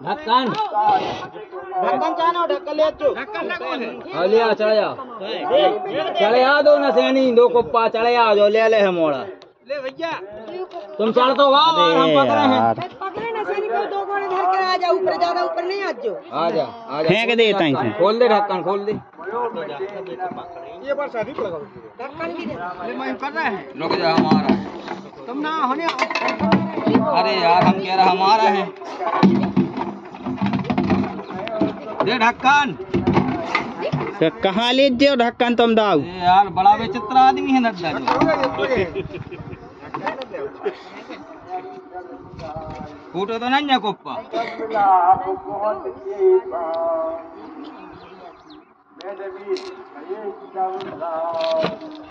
ढक्कन। ढक्कन जानो ढक्कन ले चो। हाँ, ले आ चले आ चले आ दो ना सैनी दो कुप्पा चले आ जो ले ले है मोड़ा। ले भैया। तुम चढ़ तो वाह हम पकड़े हैं। पकड़े ना सैनिक को दो गोड़े धर कर आ जा ऊपर ज़्यादा ऊपर नहीं आ जाओ आ जा आ जा। फेंक देता है इसे खोल दे ढक्कन खोल दे। ये बार शादी को लगाओ। ढक्कन भी दे। मैं कर रहे हैं। रुक जा हमारा। तुम ना होने अरे यार हम कह रहा हमारा है। दे ढक्कन। तो कहाँ लीजिए ढक्कन तुम दाऊ? यार बड़ा विचित्र आदमी है नड्डा जो। फूटो तो नहीं है कुप्पा।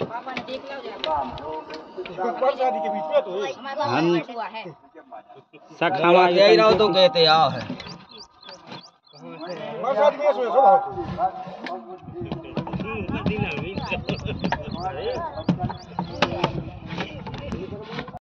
पापा ने देख लो जा के बीच में तो है। हमारा हम- हुआ हुआ यही रहो तो कहते आओ है। बार शादी में सो सो बहुत